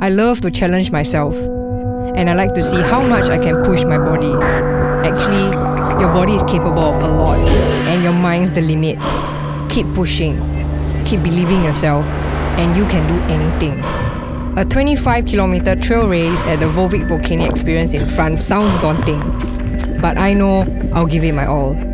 I love to challenge myself, and I like to see how much I can push my body. Actually, your body is capable of a lot, and your mind's the limit. Keep pushing, keep believing yourself, and you can do anything. A 25 kilometer trail race at the Volvic Volcano Experience in France sounds daunting, but I know I'll give it my all.